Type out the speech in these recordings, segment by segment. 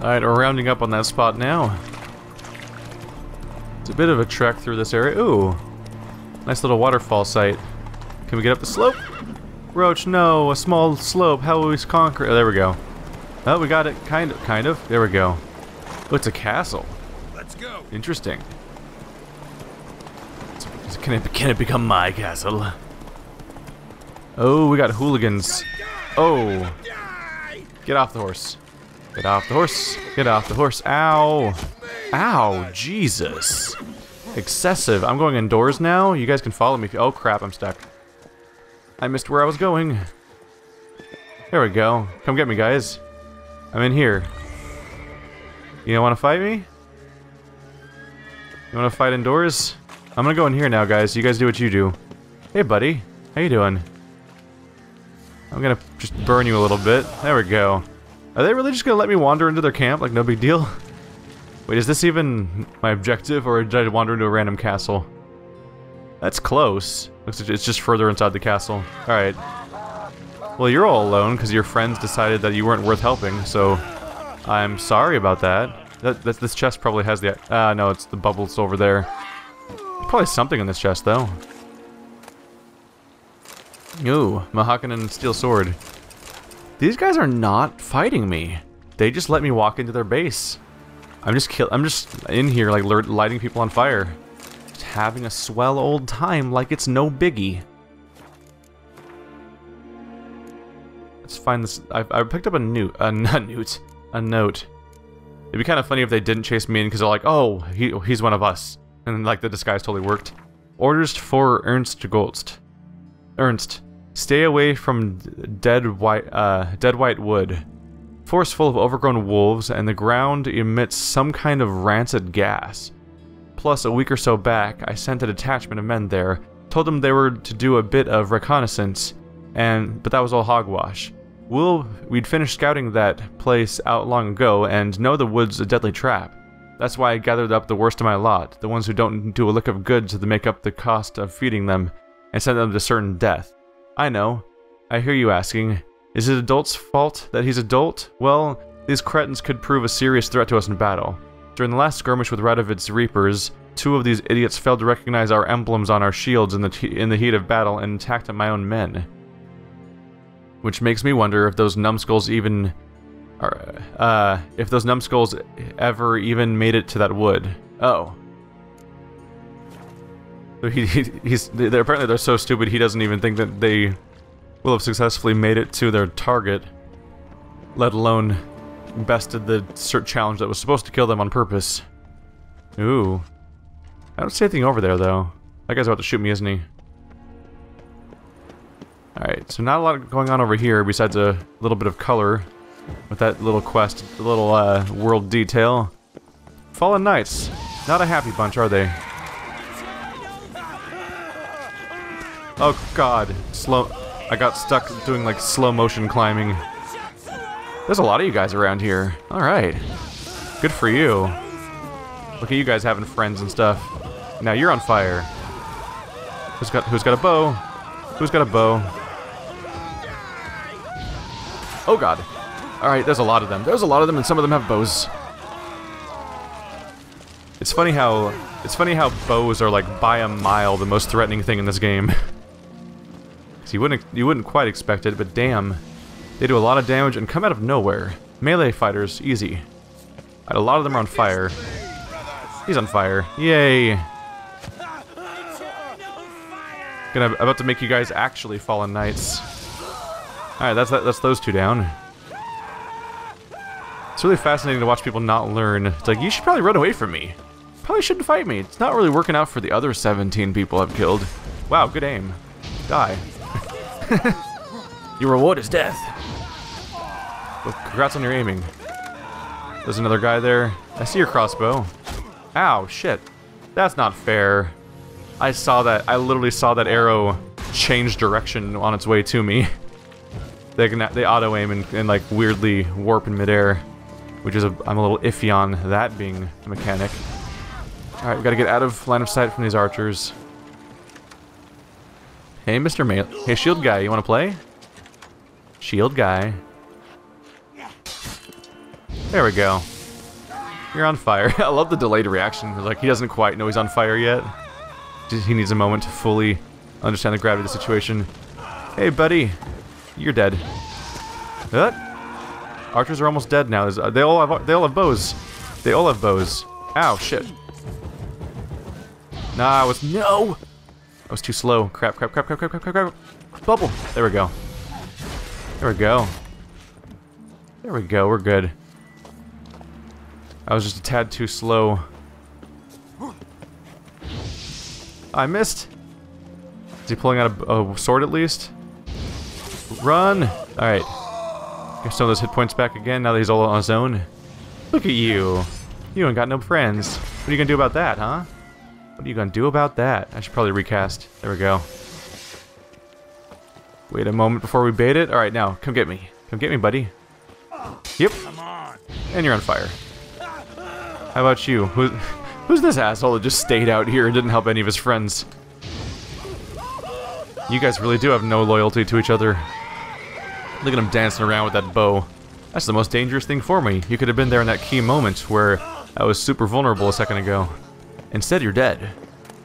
Alright, we're rounding up on that spot now. It's a bit of a trek through this area. Ooh, nice little waterfall site. Can we get up the slope? Roach, no, a small slope. How will we conquer? Oh, there we go. Oh, we got it. Kind of, kind of. There we go. Oh, it's a castle. Let's go. Interesting. Can it, can it become my castle? Oh, we got hooligans. Oh. Get off the horse. Get off the horse. Get off the horse. Ow. Ow, Jesus. Excessive. I'm going indoors now. You guys can follow me. Oh, crap, I'm stuck. I missed where I was going. There we go. Come get me, guys. I'm in here. You don't want to fight me? You want to fight indoors? I'm gonna go in here now, guys. You guys do what you do. Hey, buddy. How you doing? I'm gonna just burn you a little bit. There we go. Are they really just gonna let me wander into their camp like no big deal? Wait, is this even my objective, or did I wander into a random castle? That's close. Looks like it's just further inside the castle. Alright. Well, you're all alone because your friends decided that you weren't worth helping, so... I'm sorry about that. That, that this chest probably has the... Ah, uh, no, it's the bubbles over there. Probably something in this chest, though. Ooh, Mahakaman Steel Sword. These guys are not fighting me. They just let me walk into their base. I'm just kill. I'm just in here, like lighting people on fire, just having a swell old time, like it's no biggie. Let's find this. I, I picked up a newt, a, a newt, a note. It'd be kind of funny if they didn't chase me in because they're like, oh, he, he's one of us, and like the disguise totally worked. Orders for Ernst Golst. Ernst, stay away from dead white, uh, dead white wood. Forest full of overgrown wolves, and the ground emits some kind of rancid gas. Plus, a week or so back, I sent a detachment of men there, told them they were to do a bit of reconnaissance, and but that was all hogwash. We'll, we'd finished scouting that place out long ago and know the wood's a deadly trap. That's why I gathered up the worst of my lot, the ones who don't do a lick of good to make up the cost of feeding them, and sent them to certain death. I know. I hear you asking, is it Adult's fault that he's adult? Well, these cretins could prove a serious threat to us in battle. During the last skirmish with Radovid's Reapers, two of these idiots failed to recognize our emblems on our shields in the, in the heat of battle and attacked my own men. Which makes me wonder if those numbskulls even... Are, uh, if those numbskulls ever even made it to that wood. Oh. So he, he, he's they're, apparently they're so stupid he doesn't even think that they will have successfully made it to their target, let alone bested the cert challenge that was supposed to kill them on purpose. Ooh. I don't see anything over there, though. That guy's about to shoot me, isn't he? Alright, so not a lot going on over here besides a little bit of color with that little quest, little uh, world detail. Fallen Knights. Not a happy bunch, are they? Oh god, slow... I got stuck doing like slow motion climbing. There's a lot of you guys around here. Alright. Good for you. Look at you guys having friends and stuff. Now you're on fire. Who's got who's got a bow? Who's got a bow? Oh god. Alright, there's a lot of them. There's a lot of them and some of them have bows. It's funny how it's funny how bows are like by a mile the most threatening thing in this game. you wouldn't you wouldn't quite expect it, but damn. They do a lot of damage and come out of nowhere. Melee fighters, easy. And a lot of them are on fire. He's on fire. Yay! Gonna about to make you guys actually fallen knights. Alright, that's that, that's those two down. It's really fascinating to watch people not learn. It's like, you should probably run away from me. Probably shouldn't fight me. It's not really working out for the other 17 people I've killed. Wow, good aim. Die. your reward is death. Well, congrats on your aiming. There's another guy there. I see your crossbow. Ow, shit. That's not fair. I saw that. I literally saw that arrow change direction on its way to me. they can they auto aim and, and like weirdly warp in midair, which is a I'm a little iffy on that being a mechanic. All right, we got to get out of line of sight from these archers. Hey, Mr. Mail. Hey, shield guy, you want to play? Shield guy. There we go. You're on fire. I love the delayed reaction. Like, he doesn't quite know he's on fire yet. He needs a moment to fully understand the gravity of the situation. Hey, buddy. You're dead. What? Archers are almost dead now. Uh, they all have they all have bows. They all have bows. Ow, shit. Nah, I was no. I was too slow. Crap, crap, crap, crap, crap, crap, crap, crap. Bubble. There we go. There we go. There we go. We're good. I was just a tad too slow. I missed. Is he pulling out a, a sword at least? Run! Alright. Get some of those hit points back again now that he's all on his own. Look at you. You ain't got no friends. What are you gonna do about that, huh? What are you gonna do about that? I should probably recast. There we go. Wait a moment before we bait it. Alright, now, come get me. Come get me, buddy. Yep. And you're on fire. How about you? Who, who's this asshole that just stayed out here and didn't help any of his friends? You guys really do have no loyalty to each other. Look at him dancing around with that bow. That's the most dangerous thing for me. You could have been there in that key moment where I was super vulnerable a second ago. Instead, you're dead.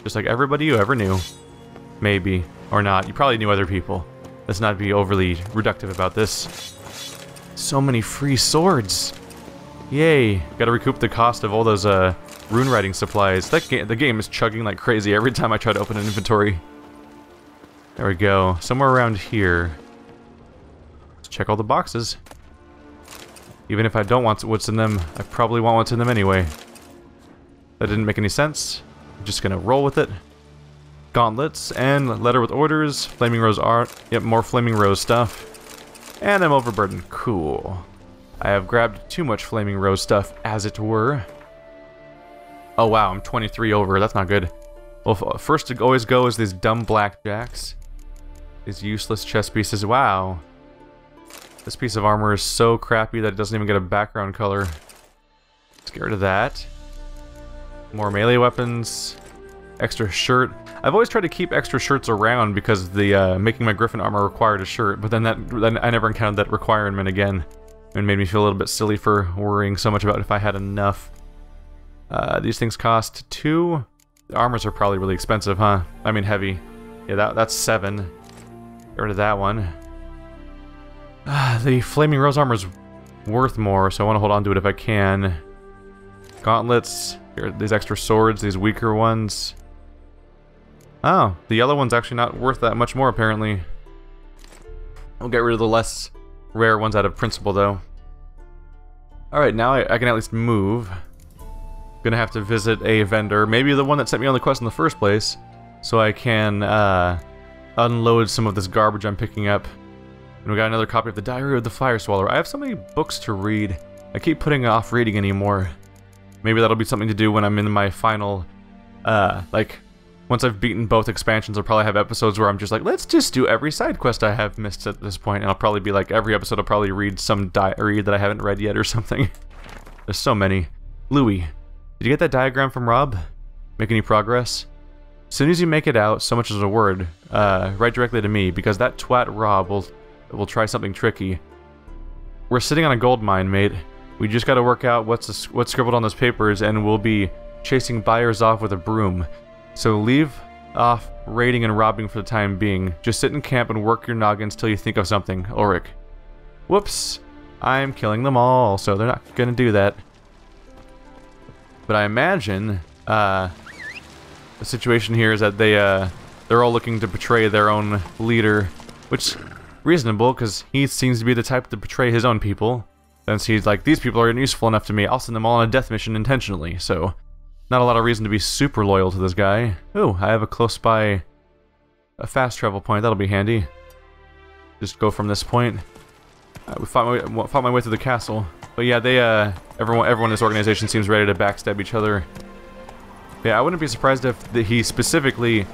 Just like everybody you ever knew. Maybe. Or not. You probably knew other people. Let's not be overly reductive about this. So many free swords. Yay. Gotta recoup the cost of all those uh, rune writing supplies. That ga the game is chugging like crazy every time I try to open an inventory. There we go. Somewhere around here Let's check all the boxes. Even if I don't want what's in them, I probably want what's in them anyway. That didn't make any sense. I'm just gonna roll with it. Gauntlets and letter with orders. Flaming Rose art. Yep, more Flaming Rose stuff. And I'm overburdened. Cool. I have grabbed too much Flaming Rose stuff, as it were. Oh wow, I'm 23 over. That's not good. Well, first to always go is these dumb blackjacks. These useless chess pieces. Wow. This piece of armor is so crappy that it doesn't even get a background color. Let's get rid of that. More melee weapons. Extra shirt. I've always tried to keep extra shirts around because the uh, making my Griffin armor required a shirt, but then that then I never encountered that requirement again. And made me feel a little bit silly for worrying so much about if I had enough. Uh, these things cost two. The armors are probably really expensive, huh? I mean heavy. Yeah, that that's seven. Get rid of that one. the Flaming Rose armor is worth more, so I want to hold on to it if I can. Gauntlets. Here, these extra swords, these weaker ones. Oh, the yellow one's actually not worth that much more, apparently. We'll get rid of the less rare ones out of principle, though. Alright, now I, I, can at least move. Gonna have to visit a vendor, maybe the one that sent me on the quest in the first place, so I can uh, unload some of this garbage I'm picking up. And we got another copy of the Diary of the Fire Swallower. I have so many books to read. I keep putting off reading anymore. Maybe that'll be something to do when I'm in my final, uh, like, once I've beaten both expansions, I'll probably have episodes where I'm just like, let's just do every side quest I have missed at this point, and I'll probably be like, every episode I'll probably read some diary that I haven't read yet or something. There's so many. Louis, did you get that diagram from Rob? Make any progress? As soon as you make it out, so much as a word, uh, write directly to me, because that twat Rob will We'll try something tricky. We're sitting on a gold mine, mate. We just gotta work out what's what's scribbled on those papers, and we'll be chasing buyers off with a broom. So leave off raiding and robbing for the time being. Just sit in camp and work your noggins till you think of something, Ulrich. Whoops! I'm killing them all, so they're not gonna do that. But I imagine, uh, the situation here is that they, uh, they're all looking to betray their own leader, which reasonable, because he seems to be the type to betray his own people. Since he's like, these people aren't useful enough to me, I'll send them all on a death mission intentionally, so... Not a lot of reason to be super loyal to this guy. Oh, I have a close by... A fast travel point, that'll be handy. Just go from this point. Uh, we fought my, fought my way through the castle. But yeah, they, uh... Everyone, everyone in this organization seems ready to backstab each other. Yeah, I wouldn't be surprised if he specifically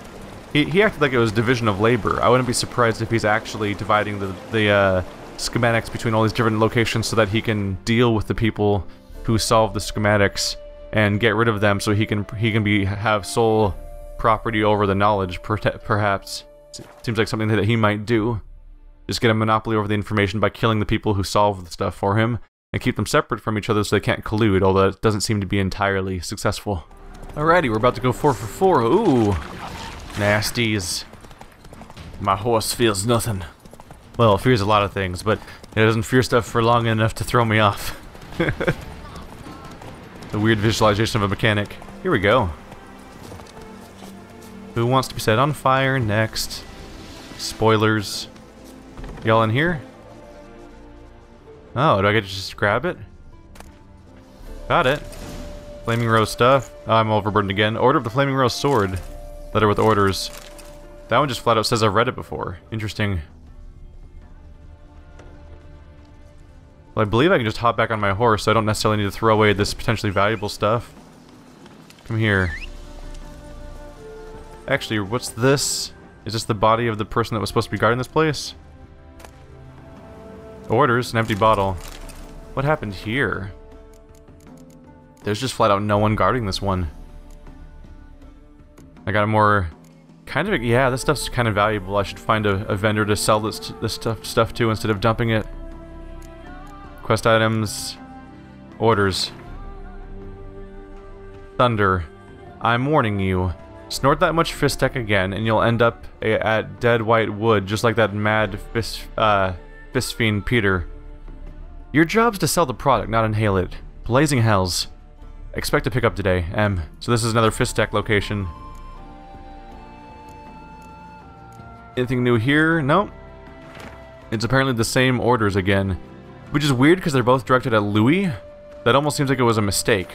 he, he acted like it was division of labor. I wouldn't be surprised if he's actually dividing the, the uh, schematics between all these different locations so that he can deal with the people who solve the schematics and get rid of them so he can he can be have sole property over the knowledge perhaps seems like something that he might do just get a monopoly over the information by killing the people who solve the stuff for him and keep them separate from each other so they can't collude, although it doesn't seem to be entirely successful. Alrighty, we're about to go 4 for 4. Ooh, nasties. My horse feels nothing. Well, it fears a lot of things, but it doesn't fear stuff for long enough to throw me off. the weird visualization of a mechanic. Here we go. Who wants to be set on fire next? Spoilers. Y'all in here? Oh, do I get to just grab it? Got it. Flaming Rose stuff. Oh, I'm overburdened again. Order of the Flaming Rose sword. Letter with orders. That one just flat out says I've read it before. Interesting. Well, I believe I can just hop back on my horse, so I don't necessarily need to throw away this potentially valuable stuff. Come here. Actually, what's this? Is this the body of the person that was supposed to be guarding this place? Orders, an empty bottle. What happened here? There's just flat out no one guarding this one. I got a more... Kind of... Yeah, this stuff's kind of valuable. I should find a, a vendor to sell this, this stuff, stuff to instead of dumping it. Quest items. Orders. Thunder. I'm warning you. Snort that much Fisstech again, and you'll end up at Dead White Wood, just like that mad fist, uh, fist fiend Peter. Your job's to sell the product, not inhale it. Blazing hells. Expect to pick up today, M. So this is another Fisstech location. Anything new here? No. It's apparently the same orders again. Which is weird because they're both directed at Louis. That almost seems like it was a mistake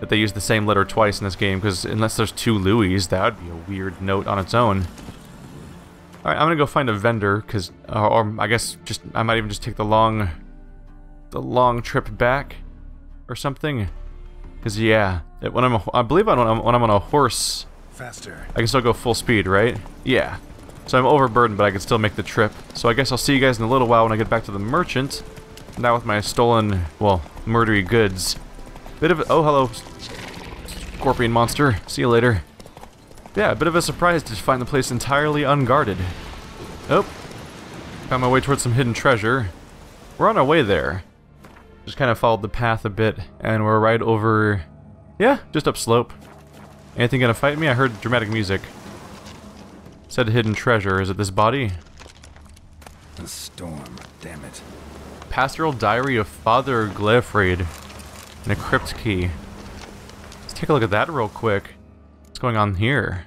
that they used the same letter twice in this game, because unless there's two Louis, that would be a weird note on its own. Alright, I'm gonna go find a vendor, because, or, uh, or, I guess just, I might even just take the long, the long trip back, or something. Because, yeah, it, when I'm, a, I believe when I'm, when I'm on a horse, Faster. I can still go full speed, right? Yeah. So I'm overburdened, but I can still make the trip. So I guess I'll see you guys in a little while when I get back to the merchant. Now with my stolen, well, murdery goods. Bit of, oh hello, scorpion monster. See you later. Yeah, a bit of a surprise to find the place entirely unguarded. Oh. Found my way towards some hidden treasure. We're on our way there. Just kind of followed the path a bit, and we're right over... Yeah, just upslope. Anything gonna fight me? I heard dramatic music. Said hidden treasure. Is it this body? A storm, damn it. Pastoral Diary of Father Glefrid. And a crypt key. Let's take a look at that real quick. What's going on here?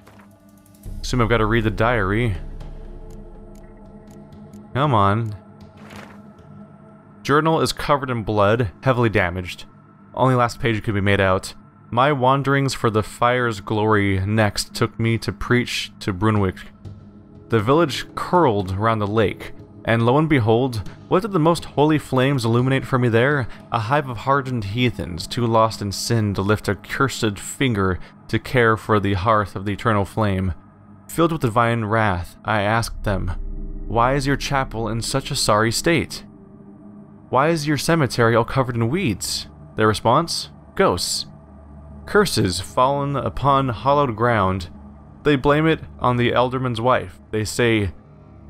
Assume I've got to read the diary. Come on. Journal is covered in blood, heavily damaged. Only last page could be made out. My wanderings for the fire's glory next took me to preach to Brunwich. The village curled around the lake, and lo and behold, what did the most holy flames illuminate for me there? A hive of hardened heathens, too lost in sin to lift a cursed finger to care for the hearth of the eternal flame. Filled with divine wrath, I asked them, Why is your chapel in such a sorry state? Why is your cemetery all covered in weeds? Their response? Ghosts. Curses fallen upon hallowed ground. They blame it on the elderman's wife. They say,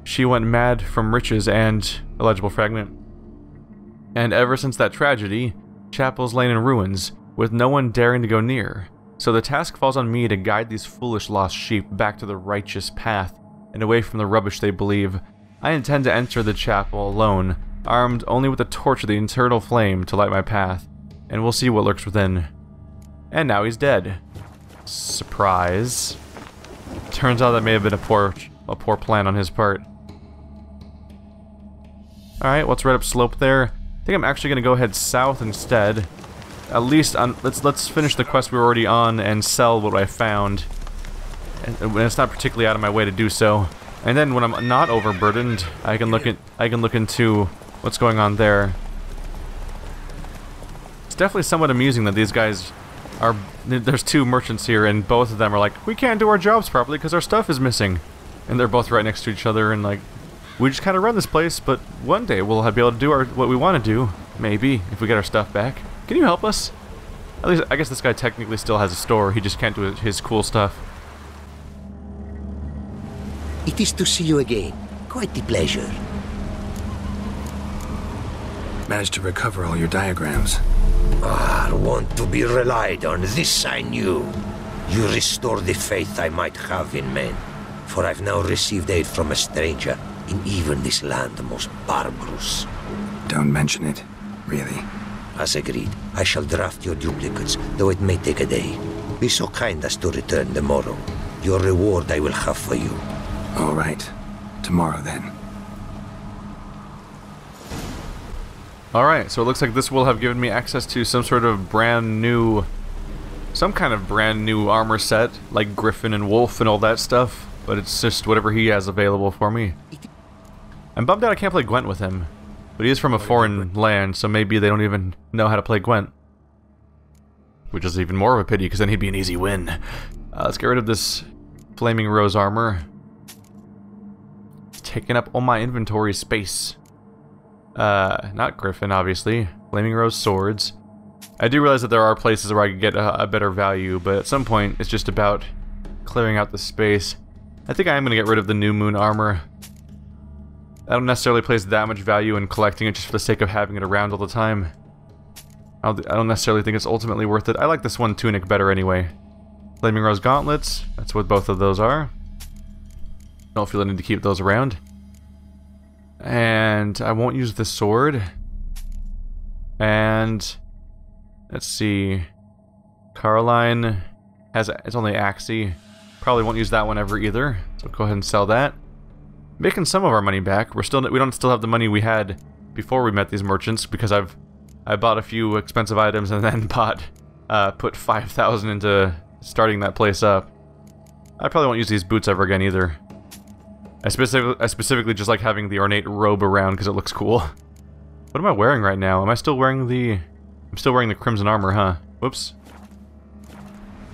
she went mad from riches and illegible fragment. And ever since that tragedy, Chapel's lain in ruins, with no one daring to go near. So the task falls on me to guide these foolish lost sheep back to the righteous path and away from the rubbish they believe. I intend to enter the chapel alone, armed only with the torch of the eternal flame to light my path, and we'll see what lurks within. And now he's dead. Surprise. Turns out that may have been a poor, a poor plan on his part. Alright, what's right up slope there? I think I'm actually going to go ahead south instead. At least, on, let's let's finish the quest we are already on and sell what I found. And it's not particularly out of my way to do so. And then when I'm not overburdened, I can look at I can look into what's going on there. It's definitely somewhat amusing that these guys are there's two merchants here and both of them are like, "We can't do our jobs properly because our stuff is missing." And they're both right next to each other and like we just kind of run this place, but one day we'll be able to do our what we want to do. Maybe, if we get our stuff back. Can you help us? At least, I guess this guy technically still has a store. He just can't do his cool stuff. It is to see you again. Quite the pleasure. Managed to recover all your diagrams. Ah, want to be relied on, this I knew. You restore the faith I might have in men, for I've now received aid from a stranger in even this land the most barbarous. Don't mention it. Really. As agreed, I shall draft your duplicates, though it may take a day. Be so kind as to return tomorrow. Your reward I will have for you. All right. Tomorrow then. Alright, so it looks like this will have given me access to some sort of brand new... Some kind of brand new armor set, like Griffin and Wolf and all that stuff, but it's just whatever he has available for me. I'm bummed out I can't play Gwent with him, but he is from a foreign land, so maybe they don't even know how to play Gwent. Which is even more of a pity, because then he'd be an easy win. Uh, let's get rid of this Flaming Rose armor. It's taking up all my inventory space. Uh, not Griffin, obviously. Flaming Rose swords. I do realize that there are places where I could get a, a, better value, but at some point it's just about clearing out the space. I think I am going to get rid of the New Moon armor. I don't necessarily place that much value in collecting it just for the sake of having it around all the time. I don't necessarily think it's ultimately worth it. I like this one tunic better anyway. Flaming Rose gauntlets, that's what both of those are. Don't feel the need to keep those around. And I won't use the sword. And let's see. Caroline has it's only Axii. Probably won't use that one ever either. So go ahead and sell that. Making some of our money back. We're still we don't still have the money we had before we met these merchants because I've I bought a few expensive items and then bought uh, put 5,000 into starting that place up. I probably won't use these boots ever again either. I, specific I specifically just like having the ornate robe around because it looks cool. What am I wearing right now? Am I still wearing the... I'm still wearing the crimson armor, huh? Whoops.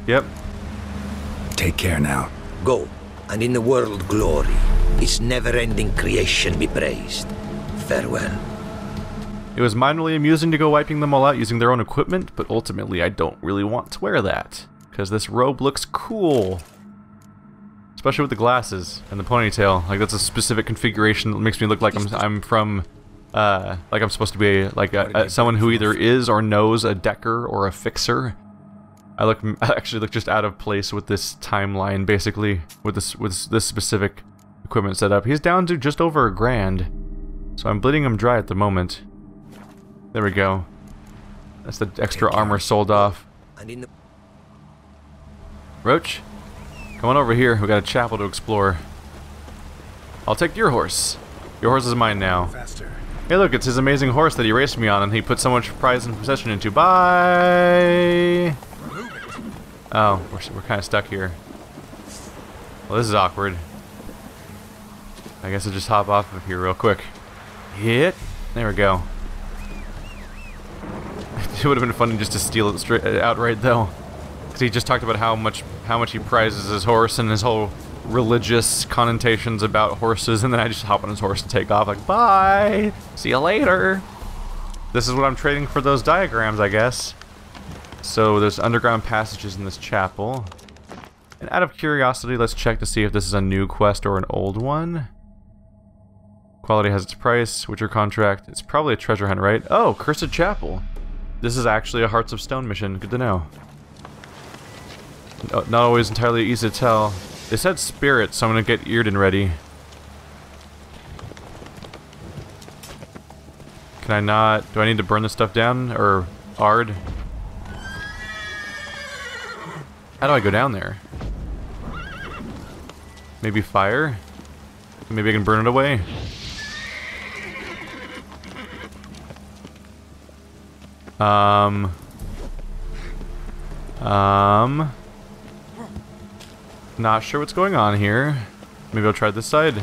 Yep. Take care now. Go, and in the world glory, its never-ending creation be praised. Farewell. It was minorly amusing to go wiping them all out using their own equipment, but ultimately I don't really want to wear that, because this robe looks cool. Especially with the glasses and the ponytail. Like, that's a specific configuration that makes me look like I'm, I'm from, uh, like I'm supposed to be, like, a, a, someone who either is or knows a decker or a fixer. I look, I actually look just out of place with this timeline, basically, with this, with this specific equipment setup. He's down to just over a grand, so I'm bleeding him dry at the moment. There we go. That's the extra armor sold off. Roach? Come on over here, we got a chapel to explore. I'll take your horse. Your horse is mine now. Faster. Hey look, it's his amazing horse that he raced me on and he put so much pride and possession into. Bye! Oh, we're, we're kind of stuck here. Well, this is awkward. I guess I'll just hop off of here real quick. Hit. There we go. it would have been funny just to steal it straight uh, outright, though. Because he just talked about how much how much he prizes his horse and his whole religious connotations about horses, and then I just hop on his horse and take off like, bye! See you later! This is what I'm trading for those diagrams, I guess. So there's underground passages in this chapel. And out of curiosity, let's check to see if this is a new quest or an old one. Quality has its price. Witcher contract. It's probably a treasure hunt, right? Oh, Cursed Chapel. This is actually a Hearts of Stone mission. Good to know. Uh, not always entirely easy to tell. They said spirit, so I'm gonna get Yrden ready. Can I not... Do I need to burn this stuff down? Or... Aard? How do I go down there? Maybe fire? Maybe I can burn it away? Um... Um... Not sure what's going on here. Maybe I'll try this side.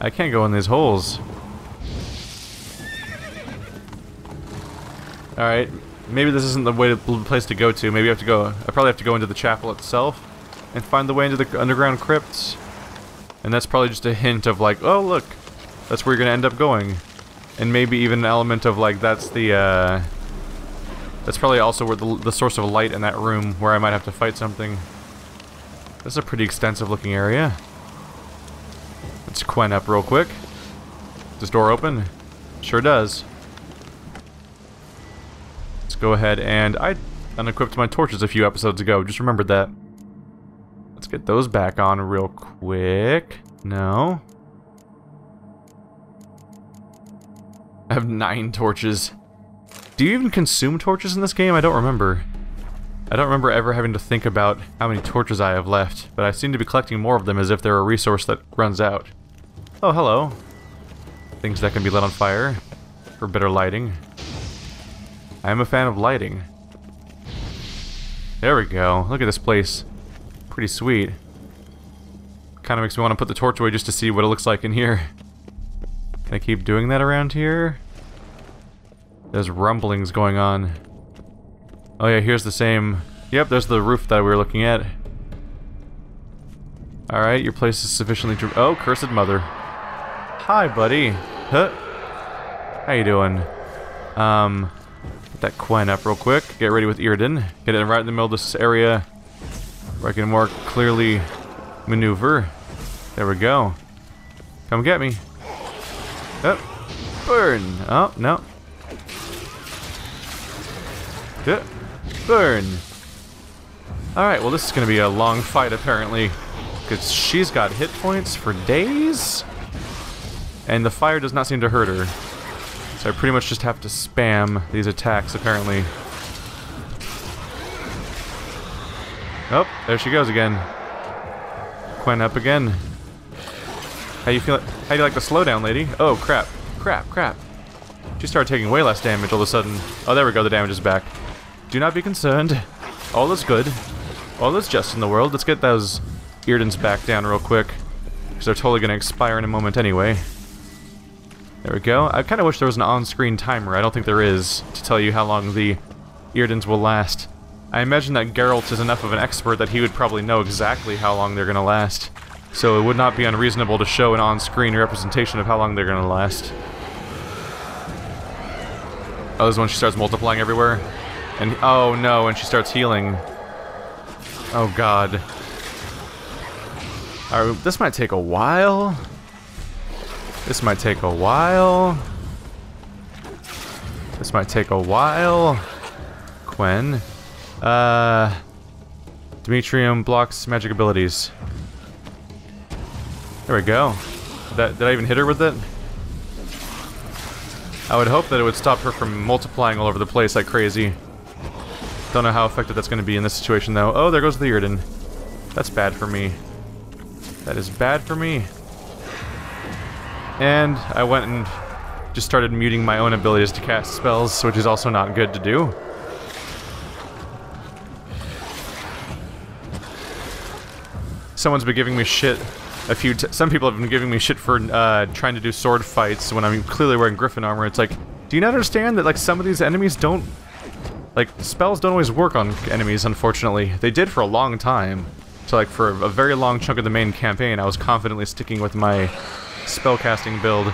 I can't go in these holes. Alright, maybe this isn't the way to, place to go to. Maybe I have to go... I probably have to go into the chapel itself and find the way into the underground crypts. And that's probably just a hint of like, oh look, that's where you're gonna end up going. And maybe even an element of like, that's the, uh... That's probably also where the, the source of light in that room where I might have to fight something. This is a pretty extensive looking area. Let's Quen up real quick. This door open? Sure does. Let's go ahead and I unequipped my torches a few episodes ago. Just remembered that. Let's get those back on real quick. No. I have nine torches. Do you even consume torches in this game? I don't remember. I don't remember ever having to think about how many torches I have left, but I seem to be collecting more of them as if they're a resource that runs out. Oh, hello. Things that can be lit on fire for better lighting. I am a fan of lighting. There we go. Look at this place. Pretty sweet. Kind of makes me want to put the torch away just to see what it looks like in here. Can I keep doing that around here? There's rumblings going on. Oh yeah, here's the same... Yep, there's the roof that we were looking at. Alright, your place is sufficiently... Oh, cursed mother. Hi, buddy. Huh? How you doing? Um, get that Quen up real quick. Get ready with Yrden. Get it right in the middle of this area where I can more clearly maneuver. There we go. Come get me. Oh, burn. Oh, no. Yeah. Burn. Alright, well this is going to be a long fight apparently. Because she's got hit points for days? And the fire does not seem to hurt her. So I pretty much just have to spam these attacks apparently. Oh, there she goes again. Quen up again. How you feel? How do you like the slowdown, lady? Oh crap! Crap! Crap! She started taking way less damage all of a sudden. Oh, there we go. The damage is back. Do not be concerned. All is good. All is just in the world. Let's get those Yrdens back down real quick. Because they're totally going to expire in a moment anyway. There we go. I kind of wish there was an on-screen timer. I don't think there is to tell you how long the Yrdens will last. I imagine that Geralt is enough of an expert that he would probably know exactly how long they're going to last. So it would not be unreasonable to show an on-screen representation of how long they're going to last. Oh, this is when she starts multiplying everywhere? And, oh no, and she starts healing. Oh god. Alright, this might take a while. This might take a while. This might take a while. Quen. Uh... Dimeritium blocks magic abilities. There we go. Did I, did I even hit her with it? I would hope that it would stop her from multiplying all over the place like crazy. Don't know how effective that's going to be in this situation, though. Oh, there goes the Yrden. That's bad for me. That is bad for me. And I went and just started muting my own abilities to cast spells, which is also not good to do. Someone's been giving me shit a few some people have been giving me shit for uh, trying to do sword fights when I'm clearly wearing griffin armor. It's like, do you not understand that like some of these enemies don't like, spells don't always work on enemies, unfortunately. They did for a long time. So, like, for a very long chunk of the main campaign, I was confidently sticking with my spellcasting build.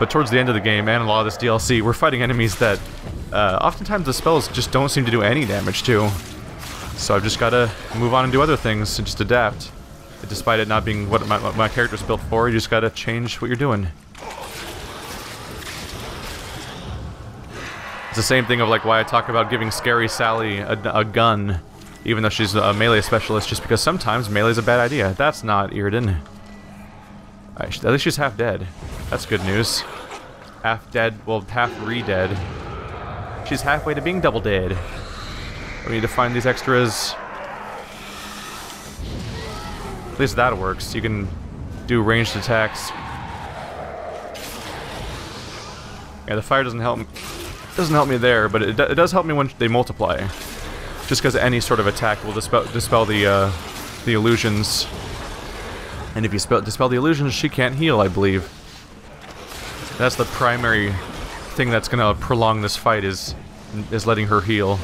But towards the end of the game, and a lot of this DLC, we're fighting enemies that, uh, oftentimes the spells just don't seem to do any damage to. So I've just gotta move on and do other things and just adapt. Despite it not being what my, my character's built for, you just gotta change what you're doing. It's the same thing of like why I talk about giving Scary Sally a, a gun, even though she's a melee specialist, just because sometimes melee's a bad idea. That's not Yrden. Right, at least she's half dead. That's good news. Half dead, well, half re-dead. She's halfway to being double dead. We need to find these extras. At least that works. You can do ranged attacks. Yeah, the fire doesn't help doesn't help me there, but it, it does help me when they multiply. Just because any sort of attack will dispel, dispel the, uh, the illusions. And if you spell, dispel the illusions, she can't heal, I believe. That's the primary thing that's gonna prolong this fight is is letting her heal.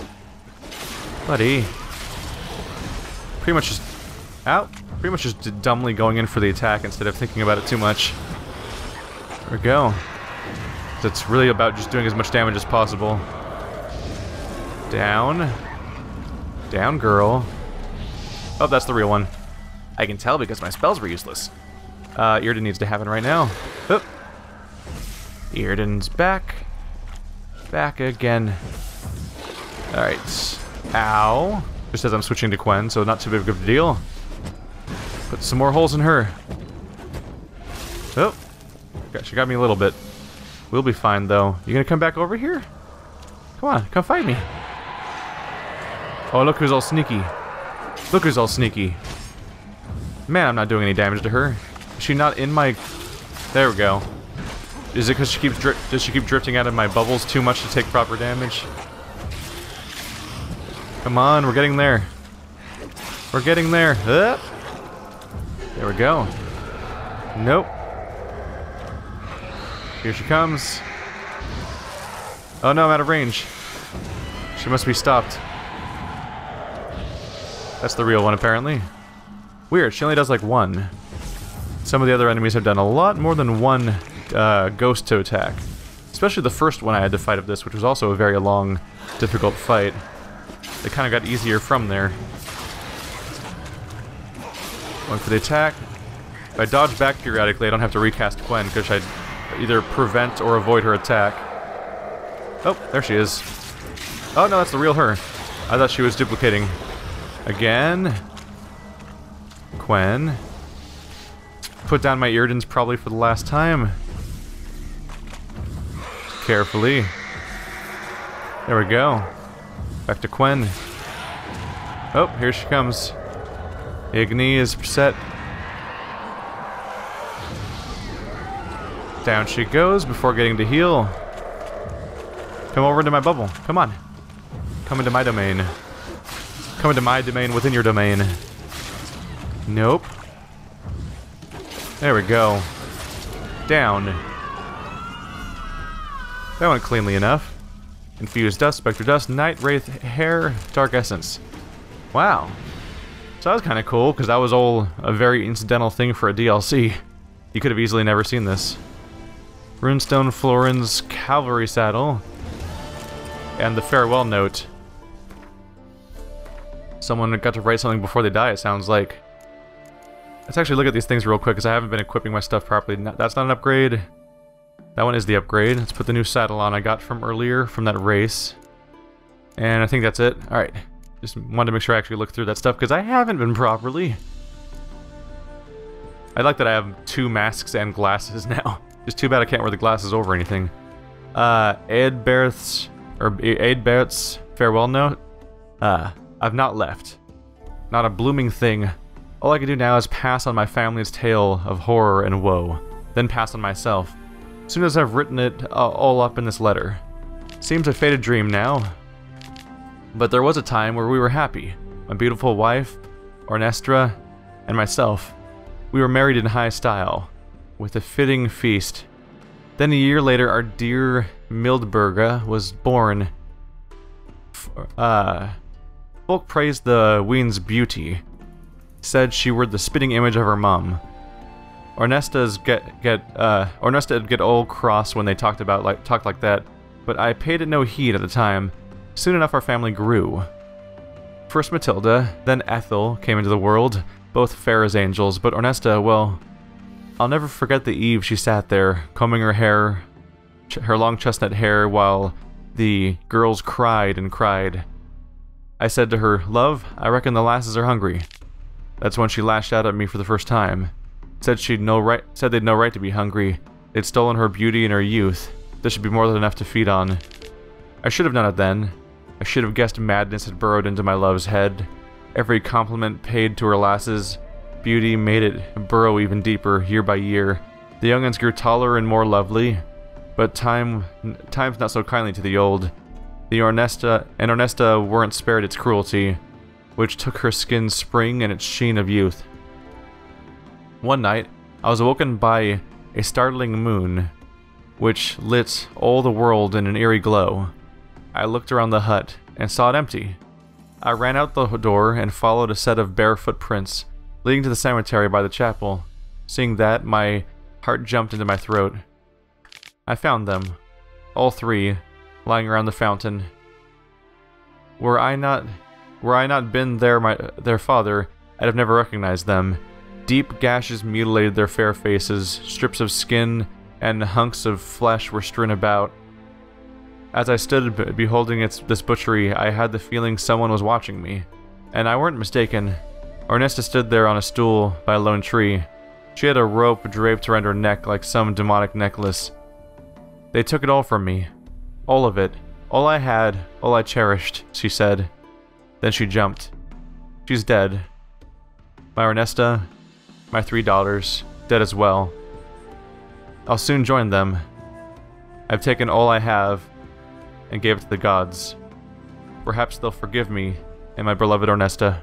Buddy. Pretty much just out. Pretty much just dumbly going in for the attack instead of thinking about it too much. There we go. It's really about just doing as much damage as possible. Down. Down, girl. Oh, that's the real one. I can tell because my spells were useless. Uh, Yrden needs to happen right now. Oop. Yrden's back. Back again. Alright. Ow. Just as I'm switching to Quen, so not too big of a deal. Put some more holes in her. Oh. She got me a little bit. We'll be fine, though. You gonna come back over here? Come on, come fight me. Oh, look who's all sneaky. Look who's all sneaky. Man, I'm not doing any damage to her. Is she not in my... There we go. Is it because she keeps does she keep drifting out of my bubbles too much to take proper damage? Come on, we're getting there. We're getting there. There we go. Nope. Here she comes. Oh no, I'm out of range. She must be stopped. That's the real one, apparently. Weird, she only does like one. Some of the other enemies have done a lot more than one uh, ghost to attack. Especially the first one I had to fight of this, which was also a very long, difficult fight. It kind of got easier from there. For the attack. If I dodge back periodically, I don't have to recast Quen, because I either prevent or avoid her attack. Oh, there she is. Oh, no, that's the real her. I thought she was duplicating. Again. Quen. Put down my Yrdens probably for the last time. Carefully. There we go. Back to Quen. Oh, here she comes. Igni is set. Down she goes before getting to heal. Come over into my bubble. Come on. Come into my domain. Come into my domain within your domain. Nope. There we go. Down. That went cleanly enough. Infused Dust, Spectre Dust, Night Wraith Hair, Dark Essence. Wow. So that was kind of cool, because that was all a very incidental thing for a DLC. You could have easily never seen this. Runestone Florin's Cavalry Saddle. And the Farewell Note. Someone got to write something before they die, it sounds like. Let's actually look at these things real quick, because I haven't been equipping my stuff properly. That's not an upgrade. That one is the upgrade. Let's put the new saddle on I got from earlier, from that race. And I think that's it. Alright. Just wanted to make sure I actually looked through that stuff, because I haven't been properly. I like that I have two masks and glasses now. Just too bad I can't wear the glasses over anything. Uh, Eadberth's, or Eadberth's farewell note. Uh, I've not left. Not a blooming thing. All I can do now is pass on my family's tale of horror and woe, then pass on myself soon as I've written it uh, all up in this letter. Seems a faded dream now. But there was a time where we were happy. My beautiful wife, Ornestra, and myself. We were married in high style, with a fitting feast. Then a year later, our dear Mildburga was born. Uh, folk praised the Ween's beauty. Said she were the spitting image of her mum. Ornesta's get get uh Ornesta'd get all cross when they talked about like talked like that, but I paid it no heed at the time. Soon enough our family grew. First Matilda, then Ethel came into the world, both fair as angels, but Ornesta, well, I'll never forget the eve she sat there, combing her hair, her long chestnut hair, while the girls cried and cried. I said to her, Love, I reckon the lasses are hungry. That's when she lashed out at me for the first time. Said she'd no right said they'd no right to be hungry. They'd stolen her beauty and her youth. This should be more than enough to feed on. I should have done it then. I should have guessed madness had burrowed into my love's head. Every compliment paid to her lasses, beauty made it burrow even deeper, year by year. The young'uns grew taller and more lovely, but time time's not so kindly to the old. The Ornesta and Ornesta weren't spared its cruelty, which took her skin's spring and its sheen of youth. One night, I was awoken by a startling moon, which lit all the world in an eerie glow. I looked around the hut and saw it empty. I ran out the door and followed a set of bare footprints leading to the cemetery by the chapel. Seeing that, my heart jumped into my throat. I found them, all three, lying around the fountain. Were I not, were I not been their my their father, I'd have never recognized them. Deep gashes mutilated their fair faces, strips of skin and hunks of flesh were strewn about. As I stood beholding its, this butchery, I had the feeling someone was watching me. And I weren't mistaken. Ernesta stood there on a stool by a lone tree. She had a rope draped around her neck like some demonic necklace. They took it all from me. All of it. All I had, all I cherished, she said. Then she jumped. She's dead. My Ernesta, my three daughters, dead as well. I'll soon join them. I've taken all I have and gave it to the gods. Perhaps they'll forgive me and my beloved Ernesta.